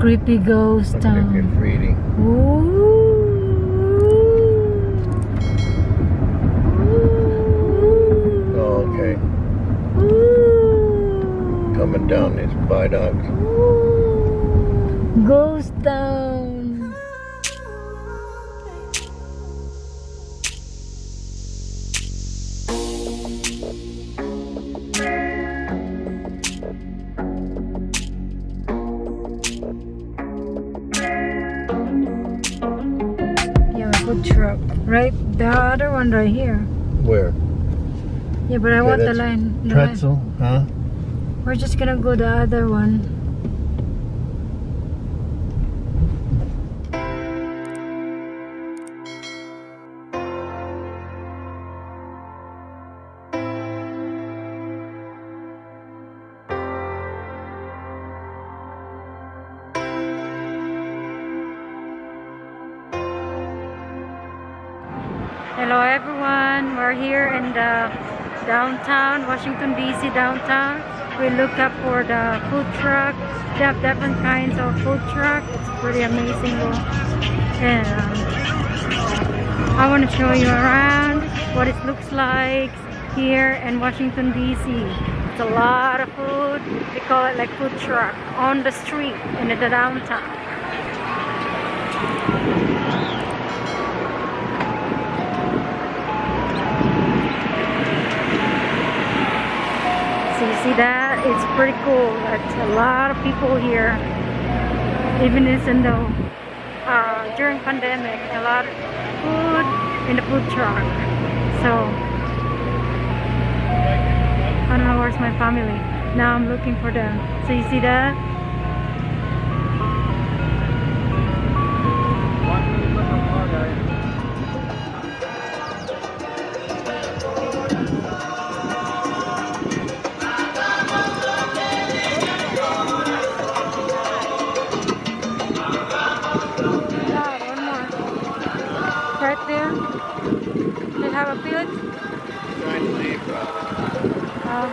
creepy ghost town. it's reading. Ooh. Oh, okay. Ooh. Coming down these viaducts. Ooh. Ghost town. Right, the other one right here. Where? Yeah, but I Okay, want the line. the line. Pretzel, huh? We're just gonna go the other one. Hello everyone, we're here in the downtown, Washington DC downtown. We look up for the food truck. They have different kinds of food truck. It's pretty amazing. And um, I want to show you around what it looks like here in Washington DC. It's a lot of food. They call it like food truck on the street in the downtown. It's pretty cool. That's a lot of people here. Even in the uh, during pandemic, a lot of food in the food truck. So I don't know where's my family. Now I'm looking for them. So you see that? Have a village. Trying to leave. Uh,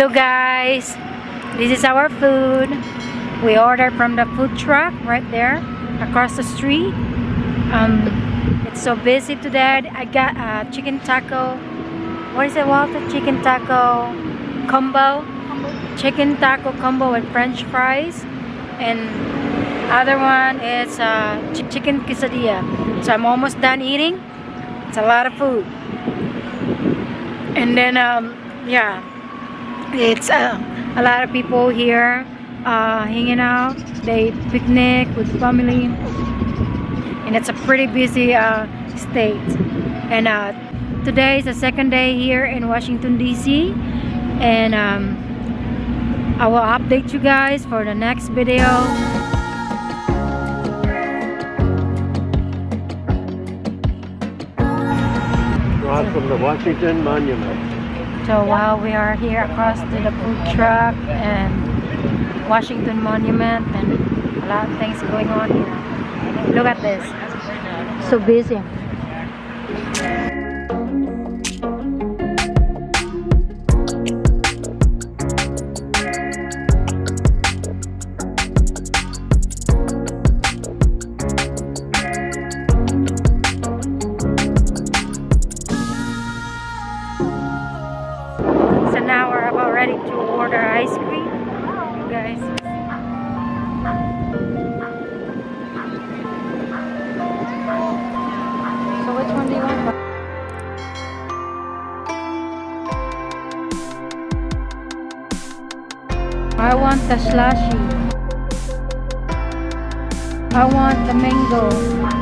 Hello guys, this is our food. We ordered from the food truck right there across the street. Um, it's so busy today. I got a chicken taco. What is it, Walter? Chicken taco combo. combo. Chicken taco combo with French fries, and other one is uh, chi- chicken quesadilla. So I'm almost done eating. It's a lot of food. And then um, yeah, it's uh, a lot of people here uh, hanging out. They picnic with family, and it's a pretty busy uh, state. And uh, today is the second day here in Washington D.C. And um, I will update you guys for the next video. From the Washington Monument. So while we are here across to the food truck and Washington Monument and a lot of things going on here. Look at this. So busy. I want the slushy. I want the mango.